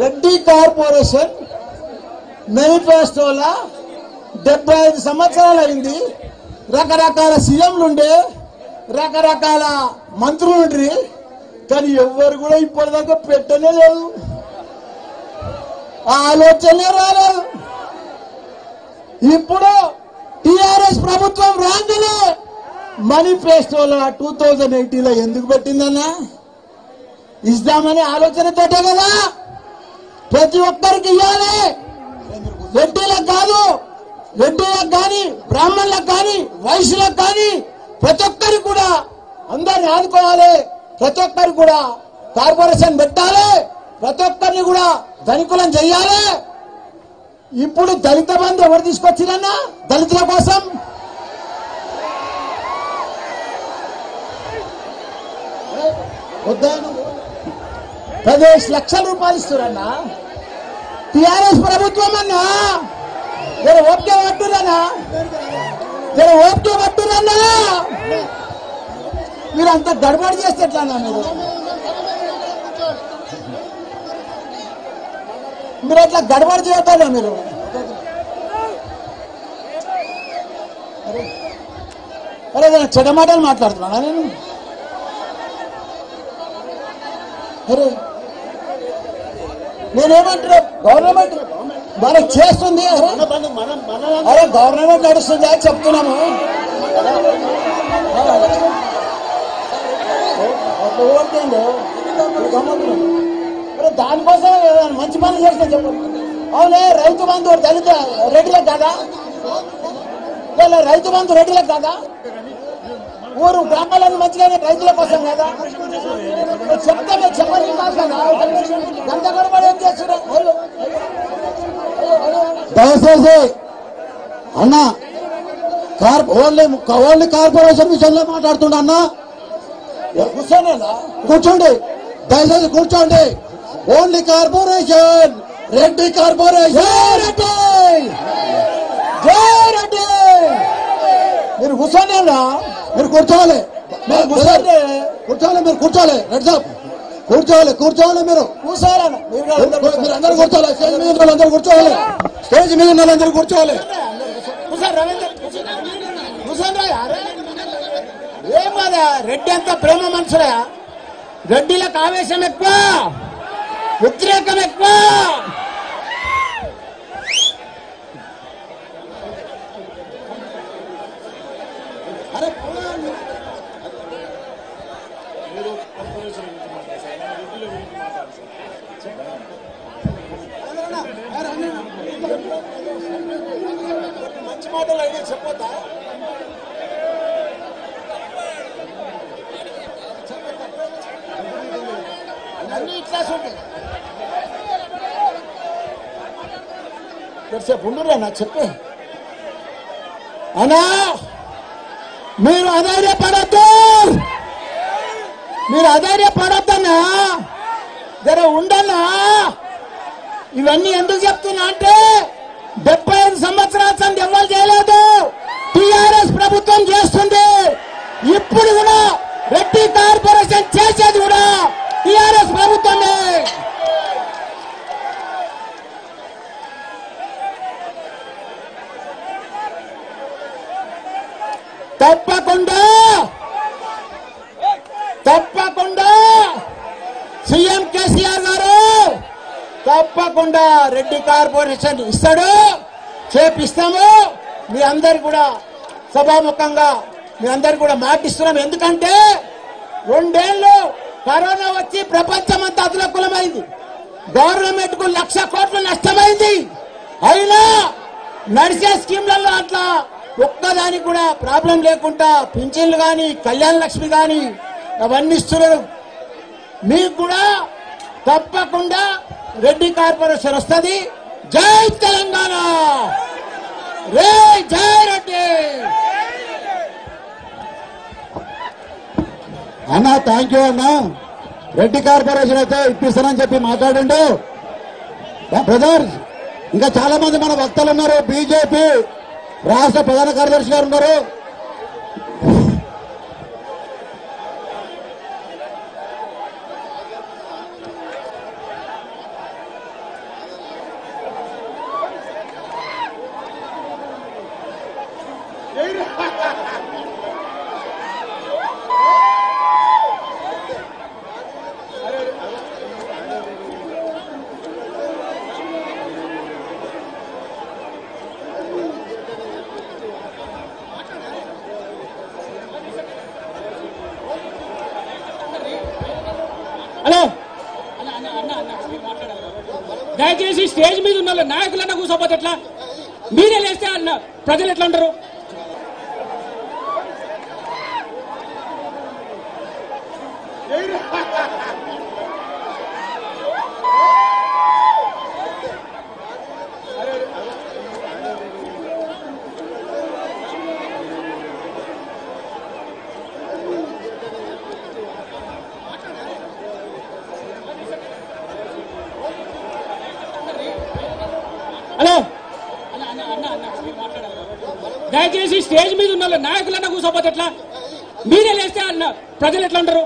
Reddy corporation మేనిఫెస్టోలా డెబ్బై ఐదు సంవత్సరాలు అయింది రకరకాల సీఎంలుండే రకరకాల మంత్రులుండ్రి కానీ ఎవ్వరు కూడా ఇప్పటిదాకా పెట్టనే లేదు ఆ ఆలోచనే రాలేదు. ఇప్పుడు టిఆర్ఎస్ ప్రభుత్వం రాగానే మేనిఫెస్టోలో టూ థౌజండ్ ఎయిటీలో ఎందుకు పెట్టిందన్నా? ఇద్దామనే ఆలోచనతోటే కదా. ప్రతి ఒక్కరికి ఇవ్వాలి రెడ్డిలకు కాదు రెడ్డిలకు కానీ బ్రాహ్మణులకు కానీ వైశ్యులకు కానీ ప్రతి ఒక్కరికి కూడా అందరిని ఆదుకోవాలి. ప్రతి ఒక్కరికి కూడా కార్పొరేషన్ పెట్టాలి. ప్రతి ఒక్కరిని కూడా ధనికులం చెయ్యాలి ఇప్పుడు దళిత బంధు ఎవరు తీసుకొచ్చిరన్నా? దళితుల కోసం. వద్దాను పదిహేను లక్షల రూపాయలు ఇస్తారన్నా టిఆర్ఎస్ ప్రభుత్వం అన్నా? జర ఓపిక పట్టురన్నా జర ఓపిక పట్టురన్నా మీరు అంత గడబడి చేస్తే ఎట్లన్నా మీరు? మీరు అట్లా గడబడి చేస్తారా మీరు? అరే అరే నేను చెడ్డ మాటలు మాట్లాడుతున్నానా నేను? అరే నేనేమంటున్నా? గవర్నమెంట్ మనకి చేస్తుంది అరే గవర్నమెంట్ నడుస్తుంది అని చెప్తున్నాము దానికోసం మంచి పనులు చేస్తే చెప్పు. అవునే రైతు బంధు దళిత రెడ్డిలకు కాదా? ఇలా రైతు బంధు రెడ్డిలకు కాదా? ఊరు గ్రామాలను మంచిగానే రైతుల కోసం కదా? చెప్తే మీరు చెప్పని కాదు? దయచేసి అన్న కార్ ఓన్లీ ఓన్లీ కార్పొరేషన్ విషయంలో మాట్లాడుతుండ అన్న. కూర్చోండి. దయచేసి కూర్చోండి. Only corporation. Reddy corporation. Reddy! మీరు మీరు కూర్చోవాలి. మీరు కూర్చోండి. కూర్చోవాలి మీరు కూర్చోవాలి. రెడ్ సాబ్. కూర్చోవాలి కూర్చోవాలి మీరు. అందరూ అందరూ కూర్చోవాలి. స్టేజ్ మీద ఉన్న వాళ్ళందరూ కూర్చోవాలి. స్టేజ్ మీద ఉన్న వాళ్ళందరూ కూర్చోవాలి. ఏం కదా రెడ్డి అంత ప్రేమ మనుషులే రెడ్డిలకు ఆవేశం ఎక్కువ ఉద్రేకం ఎక్కువ. మంచి మాటలు అయితే చెప్పొద్దా? అన్ని ఇట్లాస్ ఉంటాయి. కొద్దిసేపు ఉండురా నాకు చెప్పే? అనా మీరు అధైర్యపడద్దు మీరు అధైర్యపడద్దన్నా? జర ఉండన్నా? ఇవన్నీ ఎందుకు చెప్తున్నా అంటే డెబ్బై ఐదు సంవత్సరాల సంది ఎవరు చేయలేదు? టిఆర్ఎస్ ప్రభుత్వం చేస్తుంది. ఇప్పుడు కూడా రెడ్డి కార్పొరేషన్ చేసేది కూడా టిఆర్ఎస్ ప్రభుత్వమే. తప్పకుండా తప్ప తప్పకుండా రెడ్డి కార్పొరేషన్ ఇస్తాడు. చేపిస్తాము. మీ అందరు కూడా సభాముఖంగా మీ అందరు కూడా మాటిస్తున్నాం. ఎందుకంటే రెండేళ్ళు కరోనా వచ్చి ప్రపంచం అంతా అతులకులమైంది గవర్నమెంట్కు లక్ష కోట్ల నష్టమైంది. అయినా నడిచే స్కీమ్లలో అట్లా ఒక్కదానికి కూడా ప్రాబ్లం లేకుండా పింఛన్లు కానీ కళ్యాణ లక్ష్మి కానీ అవన్నీ ఇస్తున్నారు. మీకు కూడా తప్పకుండా రెడ్డి కార్పొరేషన్ వస్తుంది. జై తెలంగాణ! రే జై రెడ్డి! అన్న థ్యాంక్ యూ అన్న. రెడ్డి కార్పొరేషన్ అయితే ఇప్పిస్తానని చెప్పి మాట్లాడండు. బ్రదర్ ఇంకా చాలా మంది మన వక్తలు ఉన్నారు. బీజేపీ రాష్ట్ర ప్రధాన కార్యదర్శి గారు ఉన్నారు. హలో. దయచేసి స్టేజ్ మీద ఉన్న నాయకులన్నా కూర్చోపోతే ఎట్లా? మీరే లేస్తే అన్న ప్రజలు ఎట్లా ఉంటారు? హలో. అన్న, దయచేసి స్టేజ్ మీద ఉన్న నాయకులన్నా కూర్చోపోతే ఎట్లా? మీరే లేస్తే అన్న ప్రజలు ఎట్లా ఉంటారు